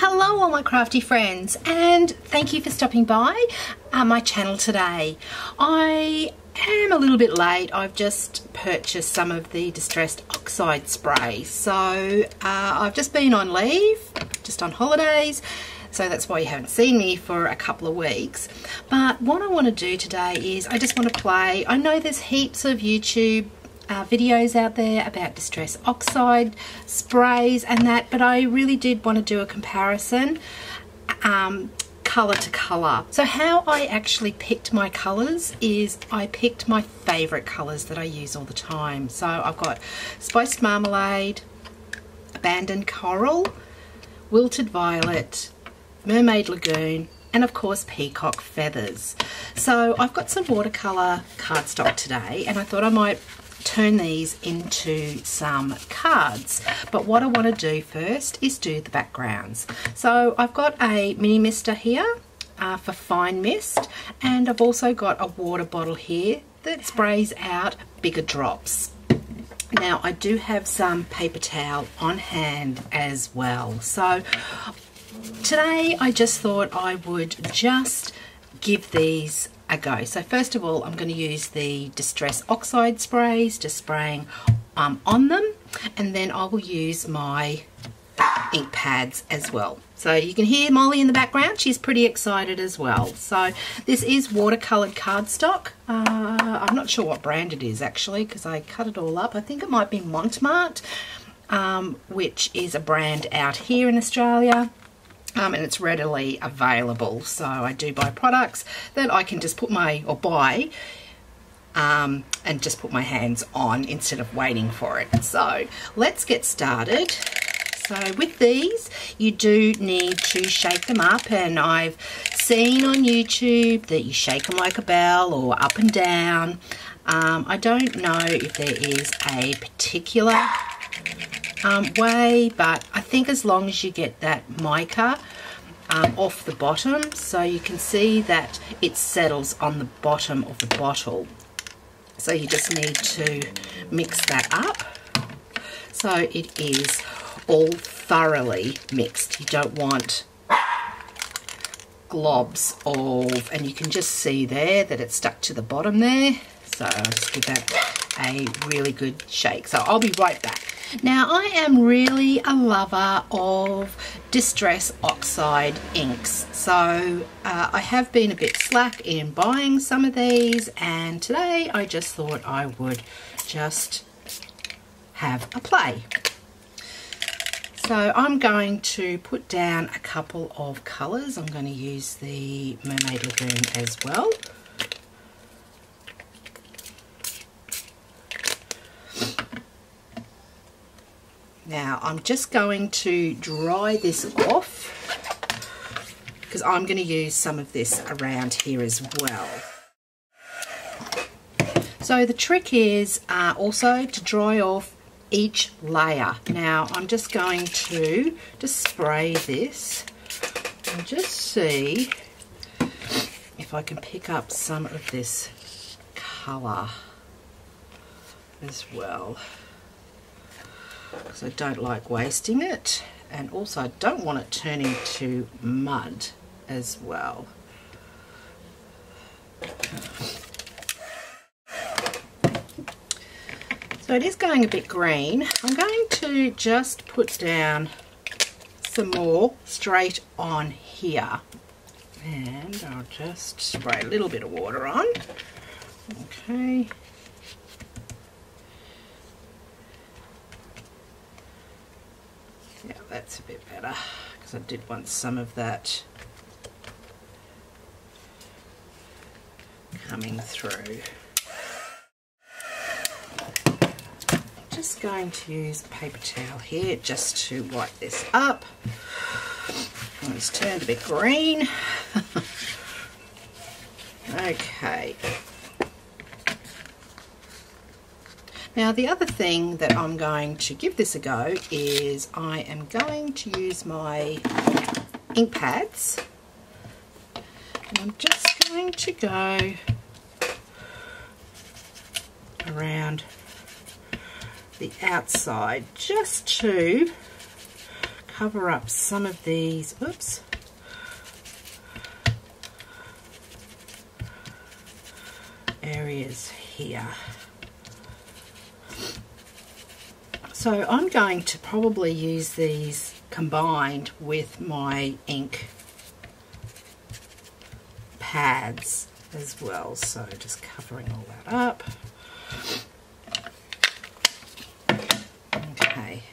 Hello all my crafty friends and thank you for stopping by uh, my channel today. I am a little bit late. I've just purchased some of the Distress Oxide spray. So uh, I've just been on leave, just on holidays. So that's why you haven't seen me for a couple of weeks. But what I want to do today is I just want to play. I know there's heaps of YouTube uh, videos out there about distress oxide sprays and that but I really did want to do a comparison um, color to color so how I actually picked my colors is I picked my favorite colors that I use all the time so I've got spiced marmalade abandoned coral wilted violet mermaid lagoon and of course peacock feathers so I've got some watercolor cardstock today and I thought I might turn these into some cards. But what I want to do first is do the backgrounds. So I've got a mini mister here uh, for fine mist and I've also got a water bottle here that sprays out bigger drops. Now I do have some paper towel on hand as well. So today I just thought I would just give these a go. So first of all, I'm going to use the Distress Oxide sprays, just spraying um, on them, and then I will use my ink pads as well. So you can hear Molly in the background. She's pretty excited as well. So this is watercoloured cardstock. Uh, I'm not sure what brand it is actually because I cut it all up. I think it might be Mont Marte, um, which is a brand out here in Australia um, and it's readily available. So I do buy products that I can just put my, or buy, um, and just put my hands on instead of waiting for it. So let's get started. So with these, you do need to shake them up and I've seen on YouTube that you shake them like a bell or up and down. Um, I don't know if there is a particular um, way, but I think as long as you get that mica um, off the bottom, so you can see that it settles on the bottom of the bottle. So you just need to mix that up. So it is all thoroughly mixed. You don't want globs of, and you can just see there that it's stuck to the bottom there. So I'll just give that a really good shake. So I'll be right back. Now I am really a lover of Distress Oxide inks so uh, I have been a bit slack in buying some of these and today I just thought I would just have a play. So I'm going to put down a couple of colours. I'm going to use the Mermaid Lagoon as well. Now I'm just going to dry this off because I'm going to use some of this around here as well. So the trick is uh, also to dry off each layer. Now I'm just going to just spray this and just see if I can pick up some of this colour as well because I don't like wasting it and also I don't want it turning to mud as well. So it is going a bit green. I'm going to just put down some more straight on here. And I'll just spray a little bit of water on. Okay. That's a bit better because I did want some of that coming through. Just going to use a paper towel here just to wipe this up. It's turned a bit green. okay. Now the other thing that I'm going to give this a go is I am going to use my ink pads and I'm just going to go around the outside just to cover up some of these, oops, areas here. So I'm going to probably use these combined with my ink pads as well. So just covering all that up. Okay.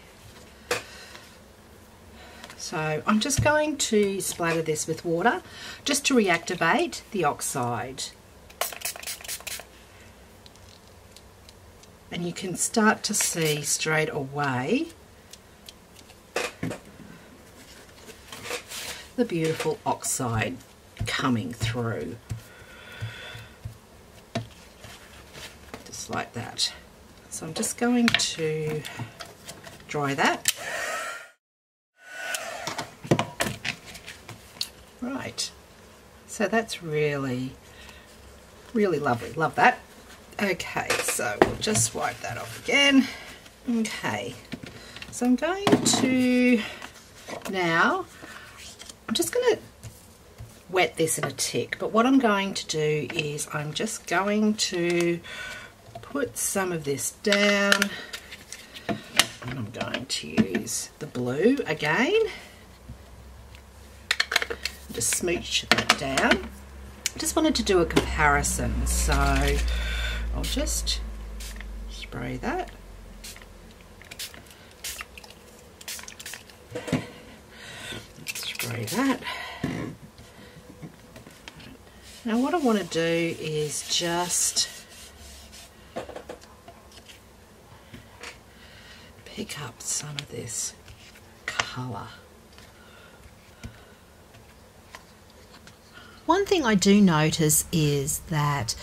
So I'm just going to splatter this with water just to reactivate the oxide. And you can start to see straight away the beautiful oxide coming through. Just like that. So I'm just going to dry that. Right, so that's really, really lovely. Love that. Okay, so we'll just wipe that off again. Okay, so I'm going to now, I'm just going to wet this in a tick, but what I'm going to do is I'm just going to put some of this down. And I'm going to use the blue again. Just smooch that down. I just wanted to do a comparison so I'll just spray that spray that now what I want to do is just pick up some of this colour. One thing I do notice is that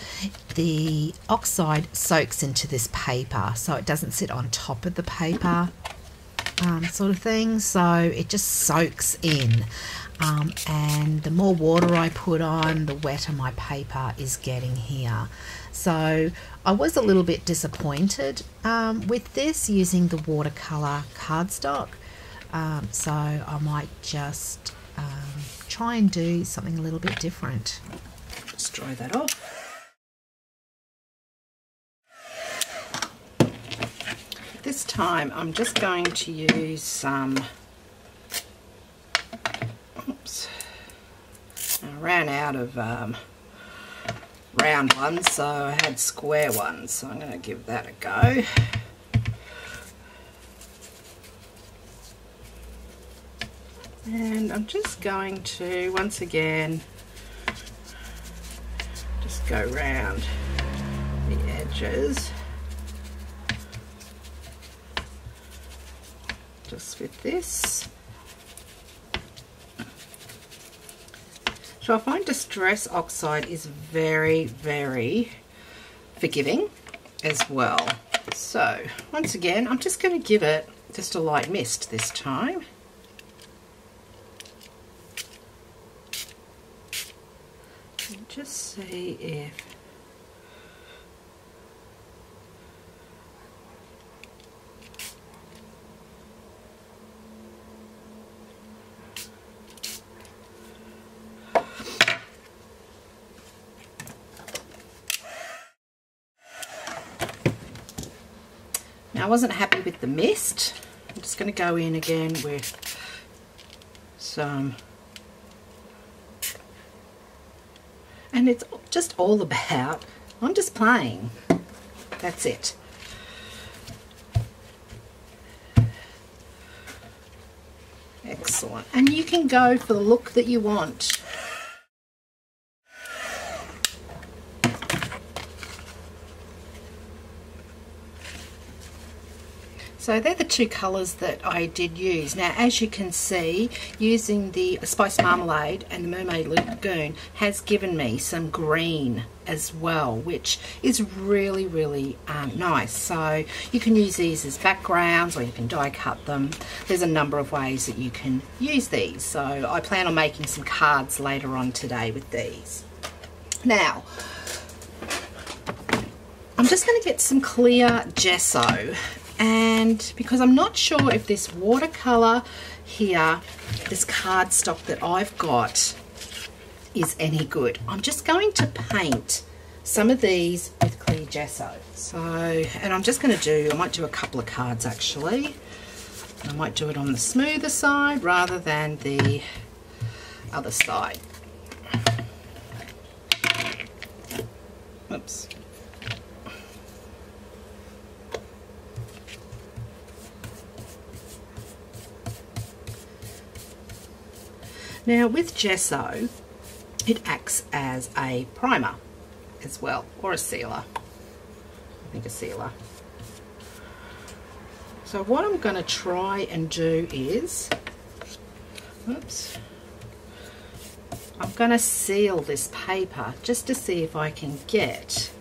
the oxide soaks into this paper so it doesn't sit on top of the paper um, sort of thing. So it just soaks in. Um, and the more water I put on the wetter my paper is getting here. So I was a little bit disappointed um, with this using the watercolor cardstock. Um, so I might just um, try and do something a little bit different. Just dry that off. This time I'm just going to use some oops I ran out of um, round ones so I had square ones so I'm going to give that a go and I'm just going to once again just go round the edges just with this. So I find Distress Oxide is very, very forgiving as well. So once again, I'm just going to give it just a light mist this time. And just see if Now I wasn't happy with the mist. I'm just going to go in again with some and it's just all about I'm just playing. That's it. Excellent. And you can go for the look that you want So they're the two colours that I did use. Now as you can see, using the Spiced Marmalade and the Mermaid Lagoon has given me some green as well, which is really, really um, nice. So you can use these as backgrounds or you can die cut them. There's a number of ways that you can use these. So I plan on making some cards later on today with these. Now, I'm just going to get some clear gesso and because I'm not sure if this watercolour here, this cardstock that I've got is any good. I'm just going to paint some of these with clear gesso. So, and I'm just going to do, I might do a couple of cards actually. I might do it on the smoother side rather than the other side. Oops. Now with gesso, it acts as a primer as well, or a sealer. I think a sealer. So what I'm going to try and do is, oops, I'm going to seal this paper just to see if I can get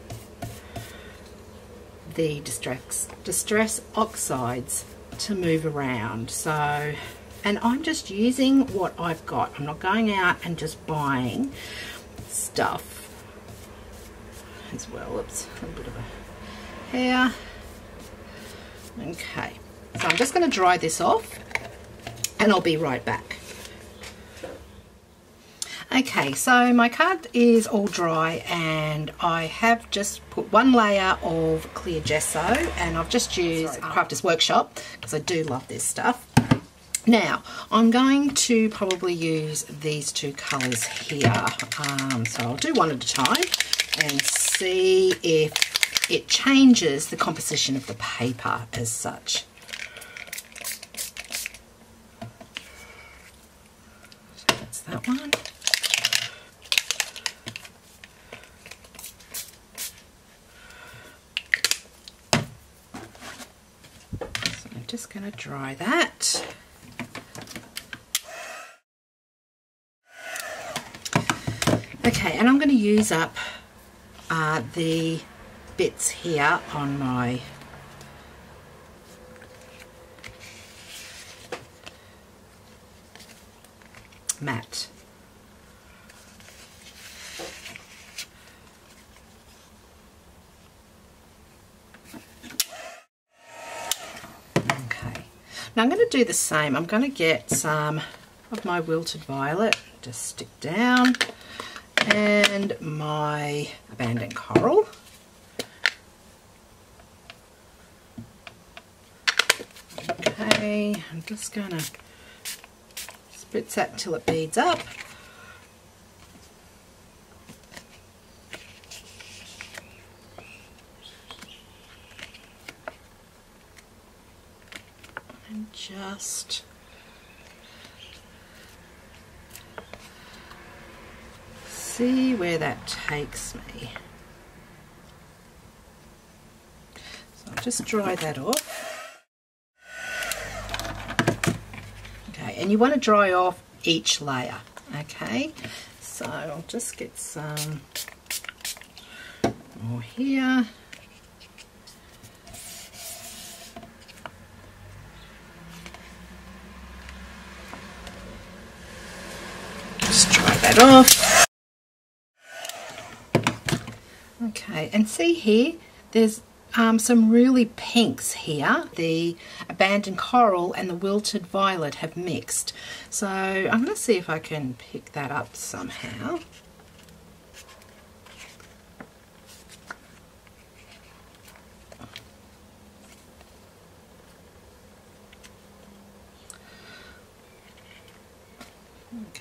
the distress, distress oxides to move around. So and I'm just using what I've got. I'm not going out and just buying stuff as well. Oops, a bit of a hair. Okay, so I'm just going to dry this off and I'll be right back. Okay, so my card is all dry and I have just put one layer of clear gesso and I've just used Crafters Workshop because I do love this stuff. Now, I'm going to probably use these two colours here. Um, so I'll do one at a time and see if it changes the composition of the paper as such. So that's that one. So I'm just going to dry that. Okay, and I'm going to use up uh, the bits here on my mat. Okay, now I'm going to do the same. I'm going to get some of my wilted violet, just stick down and my abandoned coral. Okay, I'm just gonna spritz that until it beads up. And just see where that takes me. So I'll just dry that off. Okay, and you want to dry off each layer, okay? So I'll just get some more here. Just dry that off. Okay, and see here, there's um, some really pinks here. The abandoned coral and the wilted violet have mixed. So I'm going to see if I can pick that up somehow.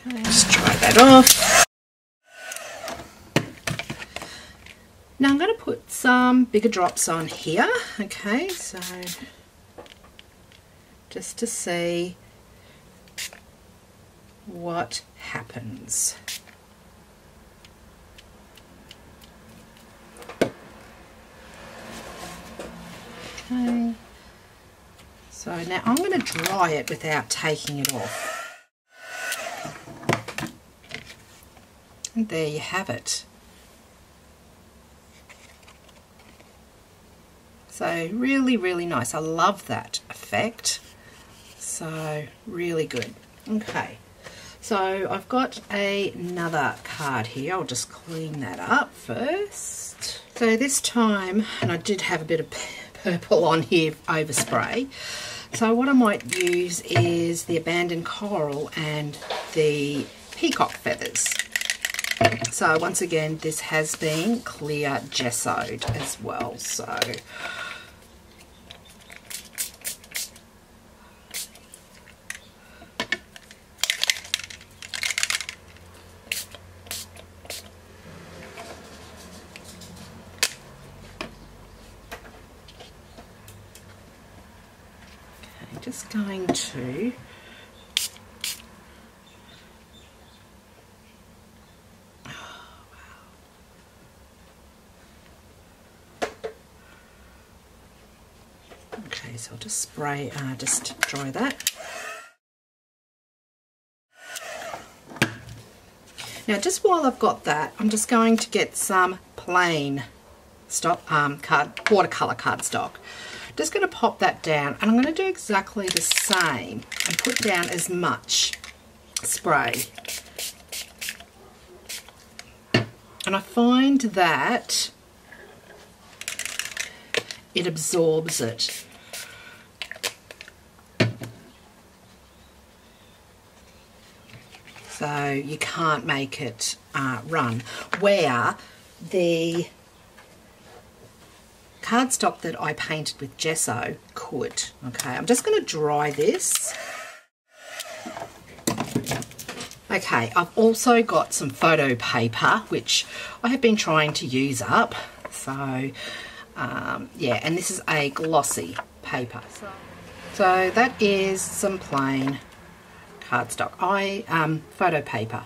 Okay, just dry that off. Now I'm going to put some bigger drops on here, okay, so just to see what happens. Okay, so now I'm going to dry it without taking it off. And there you have it. So really, really nice. I love that effect. So really good. Okay, so I've got a, another card here. I'll just clean that up first. So this time, and I did have a bit of purple on here overspray. So what I might use is the abandoned coral and the peacock feathers. So once again, this has been clear gessoed as well. So just going to Okay, so I'll just spray, uh, just dry that. Now, just while I've got that, I'm just going to get some plain stock, um, card, watercolour cardstock. Just going to pop that down, and I'm going to do exactly the same and put down as much spray. And I find that it absorbs it. So you can't make it uh, run. Where the cardstock that I painted with gesso could. Okay, I'm just going to dry this. Okay, I've also got some photo paper, which I have been trying to use up. So, um, yeah, and this is a glossy paper. So that is some plain cardstock. I um, photo paper.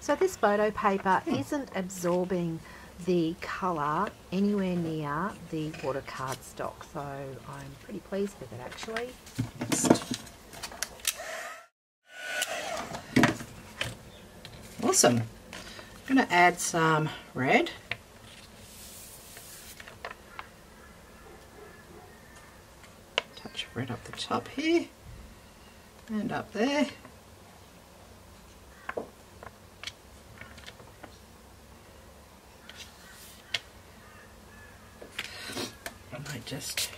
So this photo paper isn't absorbing the colour anywhere near the water cardstock. So I'm pretty pleased with it actually. Awesome. I'm going to add some red. Of red up the top here and up there. I might just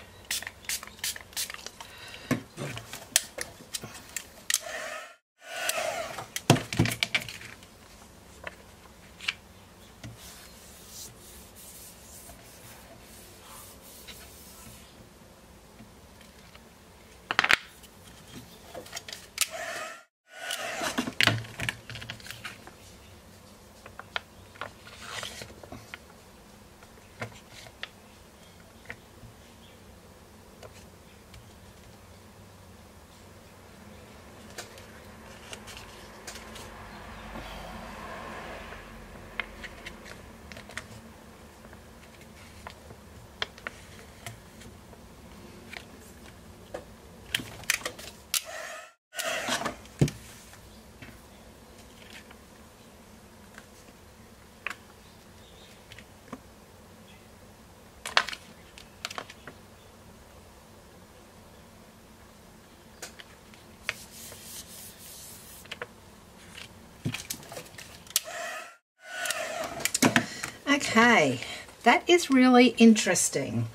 Okay, that is really interesting.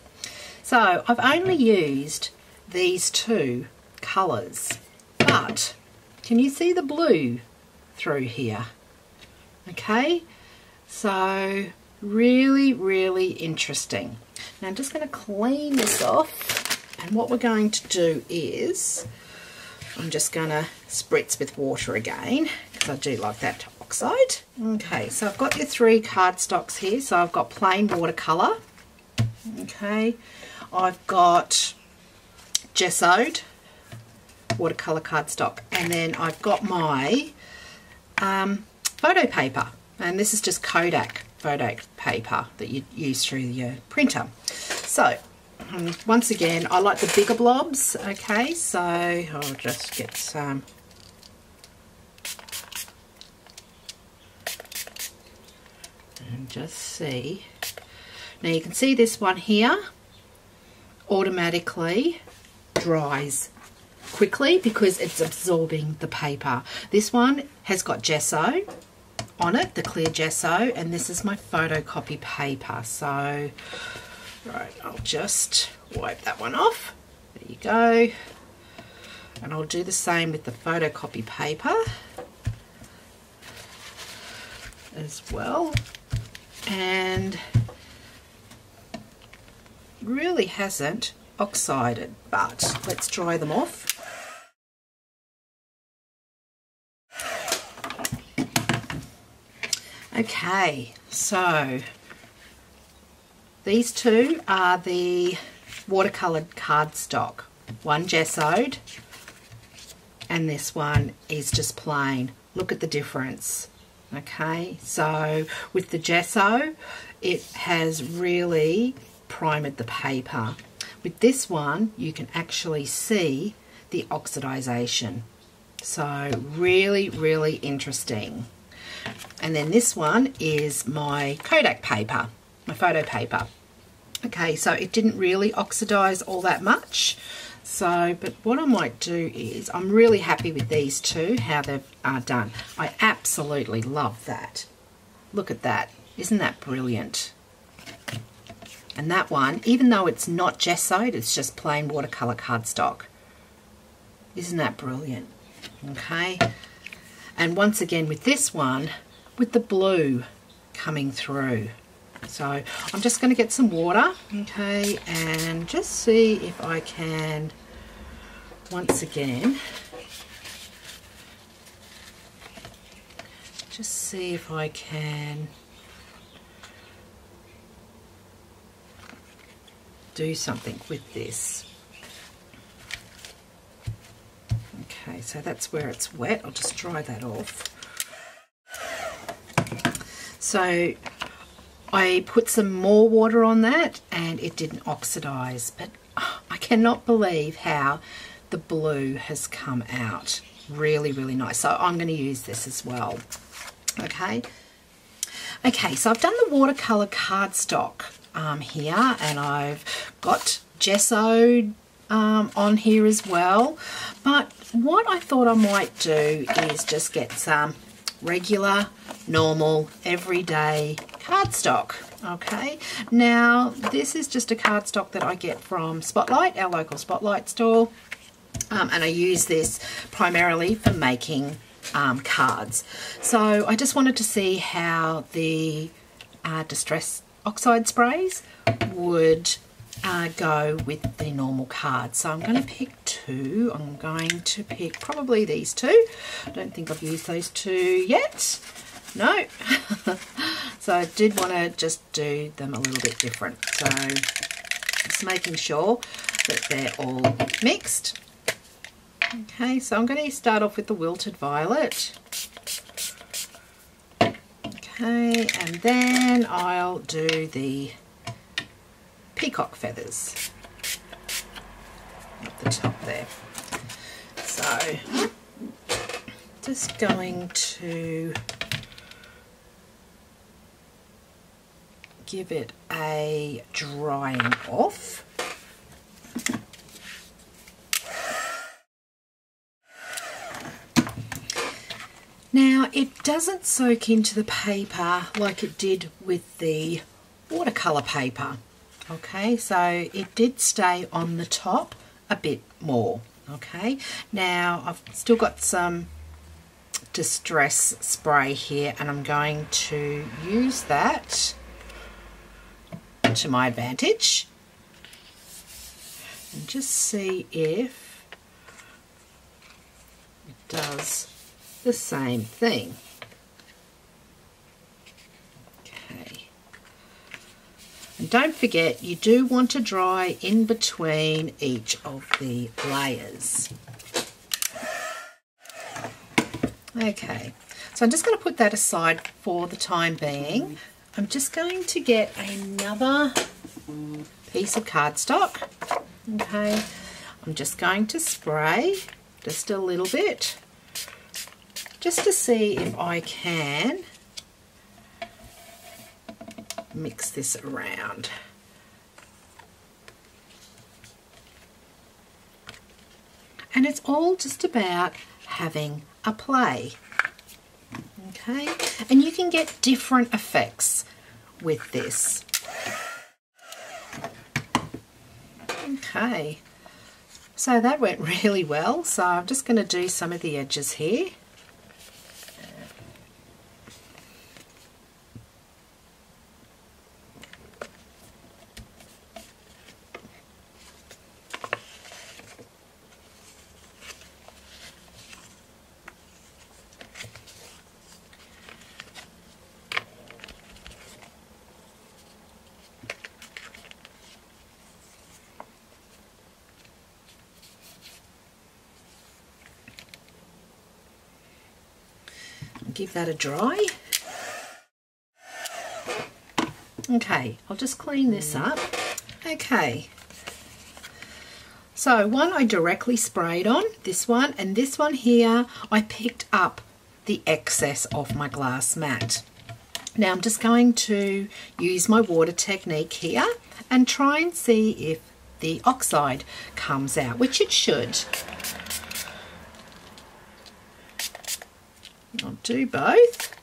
So I've only used these two colours, but can you see the blue through here? Okay, so really, really interesting. Now I'm just going to clean this off and what we're going to do is I'm just going to spritz with water again because I do like that oxide. Okay, so I've got your three cardstocks here. So I've got plain watercolour. Okay, I've got gessoed watercolour cardstock. And then I've got my um, photo paper. And this is just Kodak photo paper that you use through your printer. So, um, once again, I like the bigger blobs. Okay, so I'll just get some and just see. Now you can see this one here automatically dries quickly because it's absorbing the paper. This one has got gesso on it, the clear gesso, and this is my photocopy paper. So, right, I'll just wipe that one off. There you go. And I'll do the same with the photocopy paper as well. And really hasn't oxided, but let's dry them off. Okay, so these two are the watercolored cardstock. One gessoed and this one is just plain. Look at the difference. Okay, so with the gesso, it has really primed the paper. With this one, you can actually see the oxidization. So really, really interesting. And then this one is my Kodak paper, my photo paper. Okay, so it didn't really oxidize all that much. So, but what I might do is, I'm really happy with these two, how they are uh, done. I absolutely love that. Look at that. Isn't that brilliant? And that one, even though it's not gessoed, it's just plain watercolour cardstock. Isn't that brilliant? Okay. And once again with this one, with the blue coming through. So I'm just going to get some water, okay, and just see if I can, once again, just see if I can do something with this. Okay, so that's where it's wet. I'll just dry that off. So I put some more water on that and it didn't oxidize, but oh, I cannot believe how the blue has come out. Really, really nice. So I'm going to use this as well. Okay. Okay, so I've done the watercolor cardstock um, here and I've got gesso um, on here as well. But what I thought I might do is just get some regular, normal, everyday cardstock. Okay, now this is just a cardstock that I get from Spotlight, our local Spotlight store. Um, and I use this primarily for making um, cards. So I just wanted to see how the uh, Distress Oxide sprays would uh, go with the normal cards. So I'm going to pick two. I'm going to pick probably these two. I don't think I've used those two yet. No. so I did want to just do them a little bit different. So just making sure that they're all mixed. Okay, so I'm going to start off with the Wilted Violet. Okay, and then I'll do the peacock feathers at the top there. So just going to give it a drying off. Now it doesn't soak into the paper like it did with the watercolour paper okay so it did stay on the top a bit more okay? Now I've still got some distress spray here and I'm going to use that to my advantage. And just see if it does the same thing And don't forget, you do want to dry in between each of the layers. Okay, so I'm just going to put that aside for the time being. I'm just going to get another piece of cardstock. Okay, I'm just going to spray just a little bit just to see if I can mix this around. And it's all just about having a play. Okay, and you can get different effects with this. Okay, so that went really well. So I'm just going to do some of the edges here. Give that a dry. Okay, I'll just clean this up. Okay, so one I directly sprayed on, this one, and this one here I picked up the excess of my glass mat. Now I'm just going to use my water technique here and try and see if the oxide comes out, which it should. I'll do both.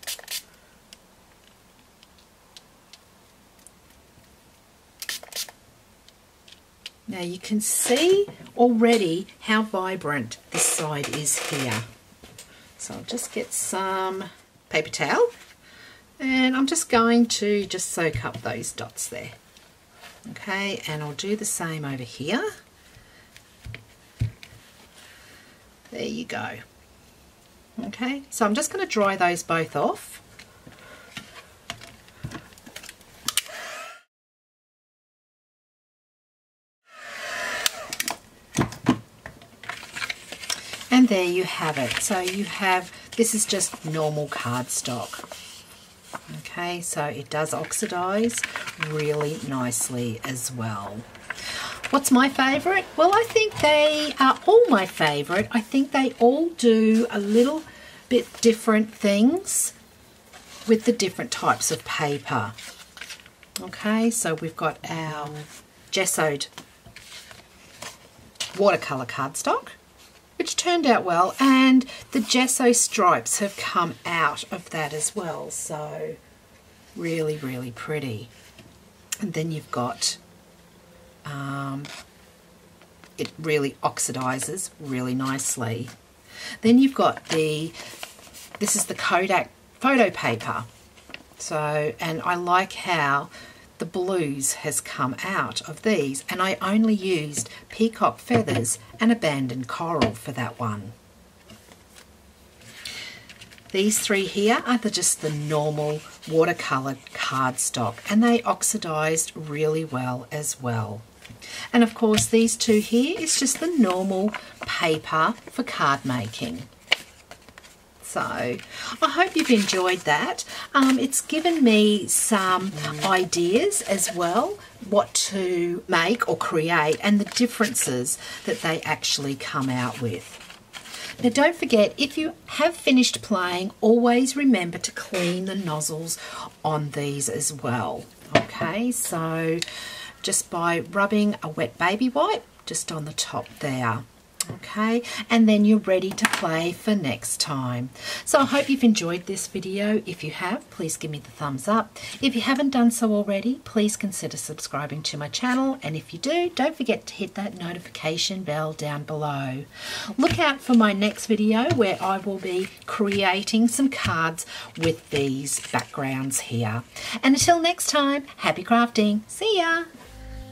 Now you can see already how vibrant this side is here. So I'll just get some paper towel and I'm just going to just soak up those dots there. Okay, and I'll do the same over here. There you go. Okay, so I'm just going to dry those both off. And there you have it. So you have, this is just normal cardstock. Okay, so it does oxidize really nicely as well. What's my favourite? Well, I think they are all my favourite. I think they all do a little bit different things with the different types of paper. Okay, so we've got our gessoed watercolour cardstock, which turned out well, and the gesso stripes have come out of that as well, so really, really pretty. And then you've got um, it really oxidizes really nicely. Then you've got the, this is the Kodak photo paper. So, and I like how the blues has come out of these and I only used peacock feathers and abandoned coral for that one. These three here are the, just the normal watercolour cardstock and they oxidized really well as well. And of course these two here is just the normal paper for card making. So I hope you've enjoyed that. Um, it's given me some ideas as well what to make or create and the differences that they actually come out with. Now don't forget, if you have finished playing, always remember to clean the nozzles on these as well. Okay, so just by rubbing a wet baby wipe just on the top there okay? And then you're ready to play for next time. So I hope you've enjoyed this video. If you have please give me the thumbs up. If you haven't done so already please consider subscribing to my channel. And if you do don't forget to hit that notification bell down below. Look out for my next video where I will be creating some cards with these backgrounds here. And until next time happy crafting. See ya